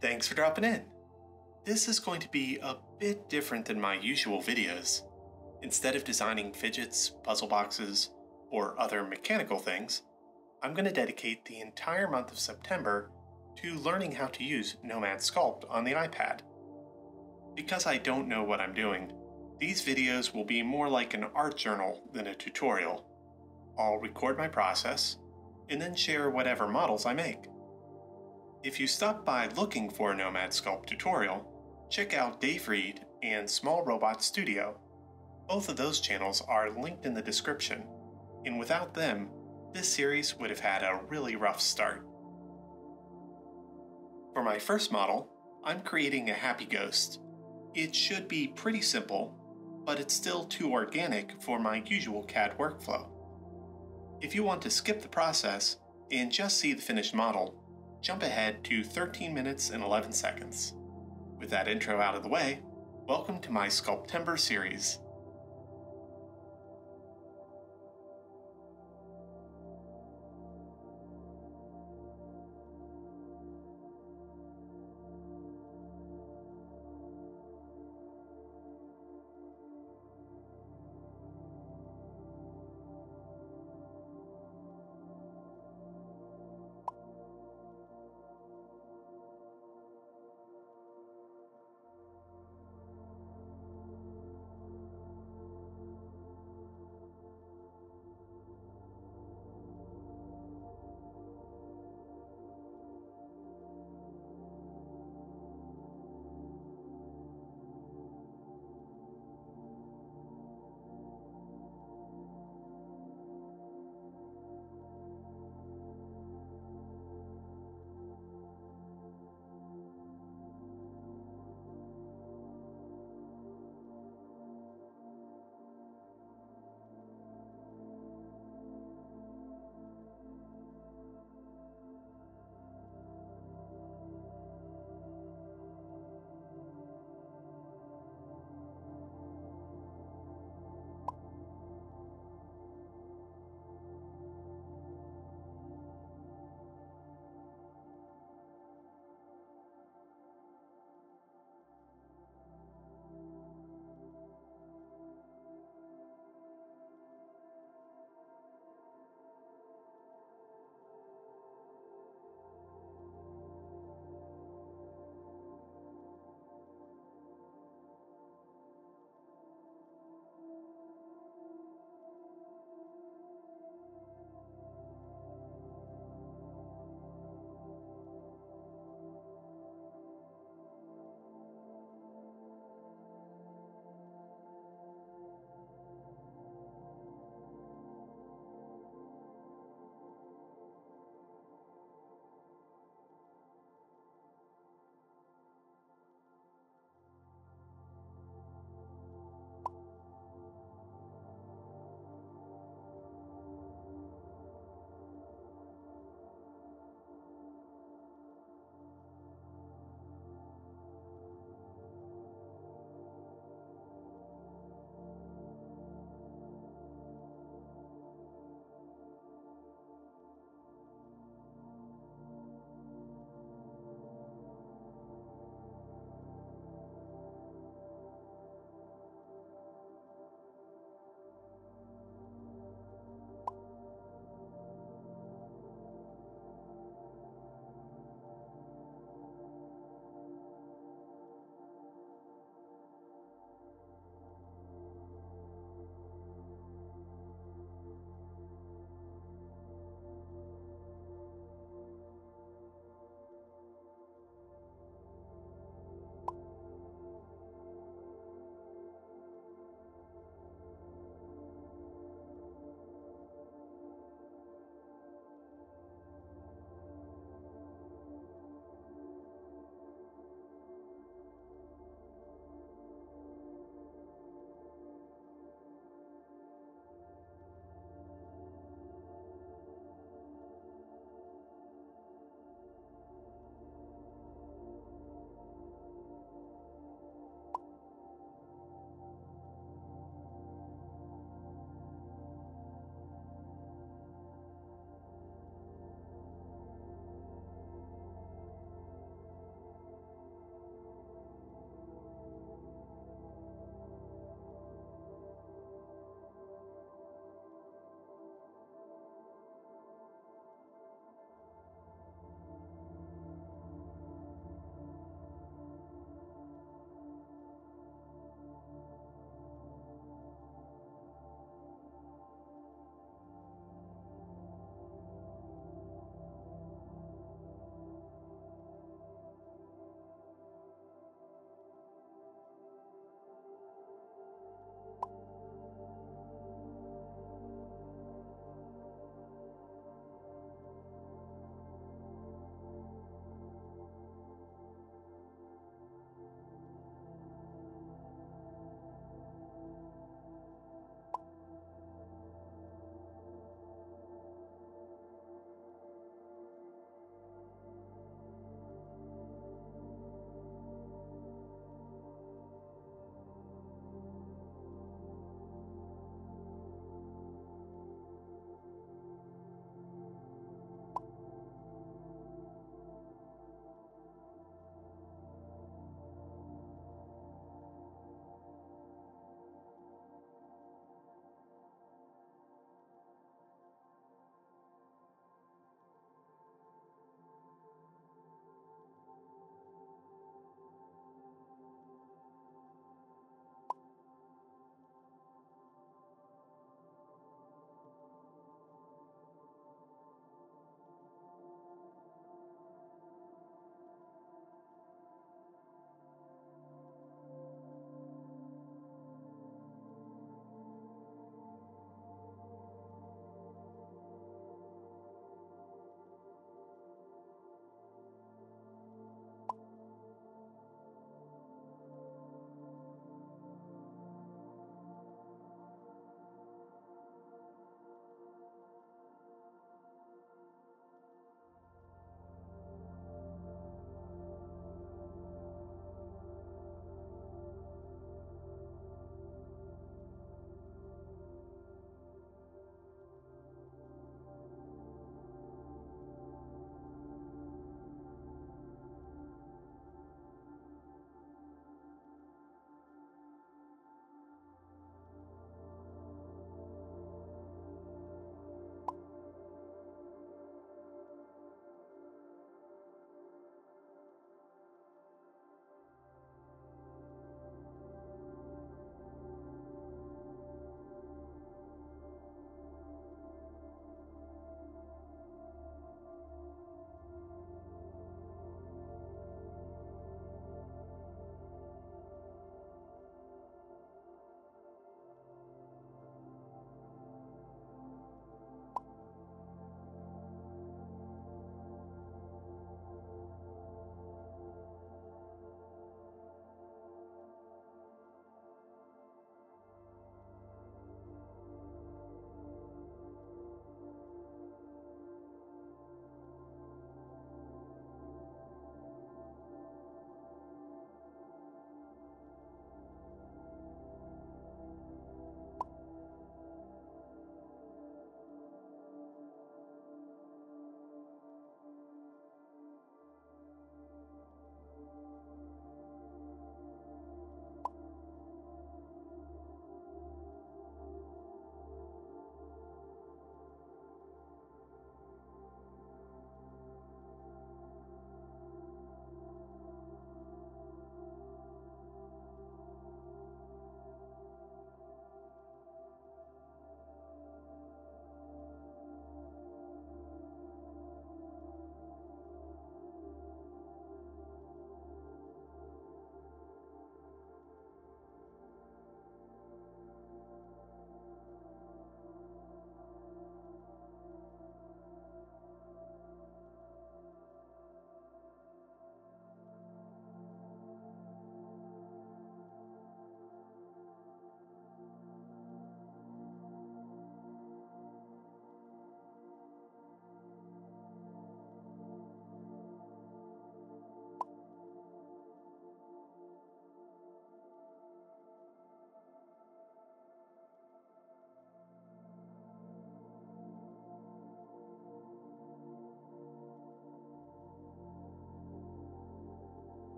Thanks for dropping in. This is going to be a bit different than my usual videos. Instead of designing fidgets, puzzle boxes, or other mechanical things, I'm going to dedicate the entire month of September to learning how to use Nomad Sculpt on the iPad. Because I don't know what I'm doing, these videos will be more like an art journal than a tutorial. I'll record my process, and then share whatever models I make. If you stop by looking for a Nomad Sculpt tutorial, check out Dave Reed and Small Robot Studio. Both of those channels are linked in the description, and without them, this series would have had a really rough start. For my first model, I'm creating a happy ghost. It should be pretty simple, but it's still too organic for my usual CAD workflow. If you want to skip the process and just see the finished model, jump ahead to 13 minutes and 11 seconds. With that intro out of the way, welcome to my Sculptember series.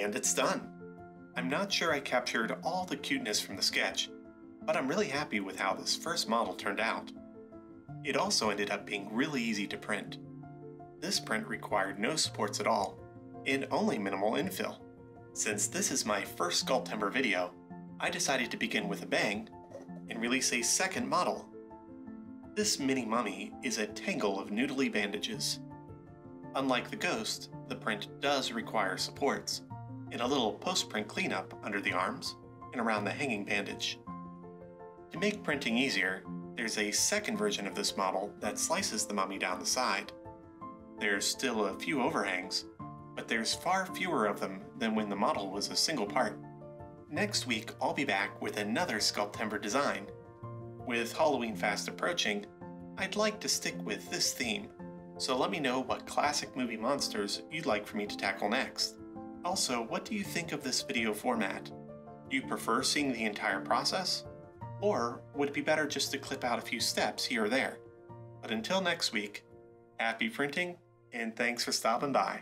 And it's done! I'm not sure I captured all the cuteness from the sketch, but I'm really happy with how this first model turned out. It also ended up being really easy to print. This print required no supports at all, and only minimal infill. Since this is my first Sculptember video, I decided to begin with a bang and release a second model. This mini mummy is a tangle of noodly bandages. Unlike the ghost, the print does require supports, and a little post-print cleanup under the arms and around the hanging bandage. To make printing easier, there's a second version of this model that slices the mummy down the side. There's still a few overhangs, but there's far fewer of them than when the model was a single part. Next week, I'll be back with another Sculptember design. With Halloween fast approaching, I'd like to stick with this theme, so let me know what classic movie monsters you'd like for me to tackle next. Also, what do you think of this video format? Do you prefer seeing the entire process? Or would it be better just to clip out a few steps here or there? But until next week, happy printing and thanks for stopping by.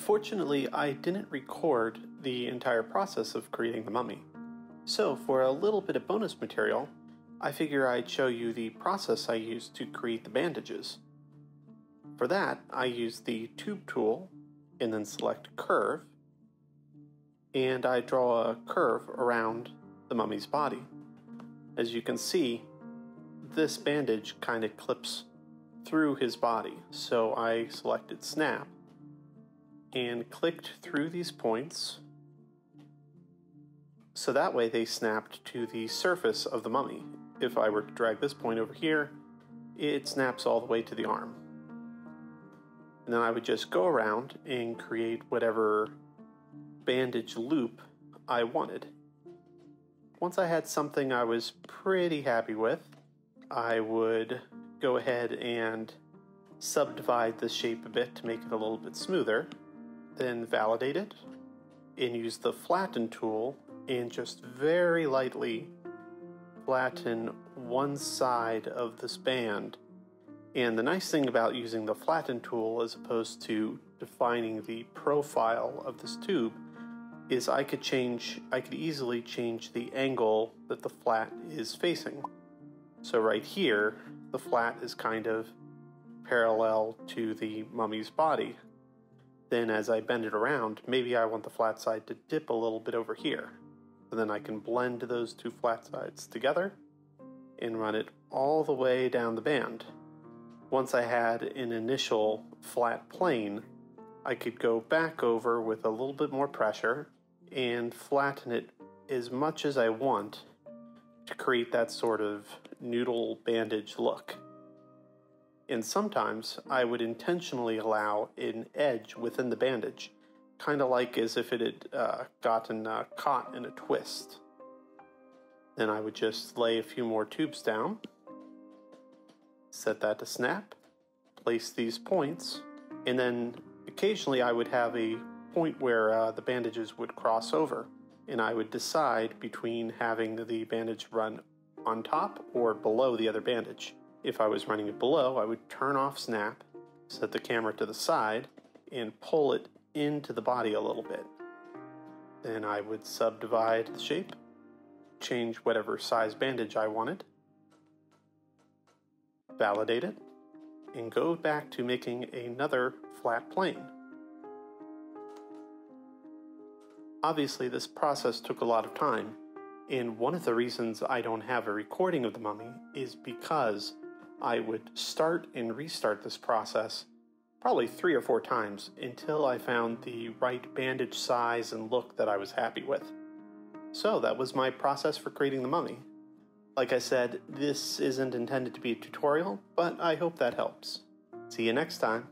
Unfortunately, I didn't record the entire process of creating the mummy. So, for a little bit of bonus material, I figure I'd show you the process I used to create the bandages. For that, I use the tube tool and then select curve, and I draw a curve around the mummy's body. As you can see, this bandage kind of clips through his body, so I selected snap and clicked through these points so that way they snapped to the surface of the mummy. If I were to drag this point over here, it snaps all the way to the arm. And then I would just go around and create whatever bandage loop I wanted. Once I had something I was pretty happy with, I would go ahead and subdivide the shape a bit to make it a little bit smoother then validate it and use the flatten tool and just very lightly flatten one side of this band. And the nice thing about using the flatten tool as opposed to defining the profile of this tube is I could change, I could easily change the angle that the flat is facing. So right here, the flat is kind of parallel to the mummy's body. Then as I bend it around, maybe I want the flat side to dip a little bit over here. And then I can blend those two flat sides together and run it all the way down the band. Once I had an initial flat plane, I could go back over with a little bit more pressure and flatten it as much as I want to create that sort of noodle bandage look and sometimes I would intentionally allow an edge within the bandage, kind of like as if it had uh, gotten uh, caught in a twist. Then I would just lay a few more tubes down, set that to snap, place these points, and then occasionally I would have a point where uh, the bandages would cross over, and I would decide between having the bandage run on top or below the other bandage. If I was running it below, I would turn off snap, set the camera to the side, and pull it into the body a little bit. Then I would subdivide the shape, change whatever size bandage I wanted, validate it, and go back to making another flat plane. Obviously, this process took a lot of time, and one of the reasons I don't have a recording of the mummy is because I would start and restart this process probably three or four times until I found the right bandage size and look that I was happy with. So that was my process for creating the mummy. Like I said, this isn't intended to be a tutorial, but I hope that helps. See you next time.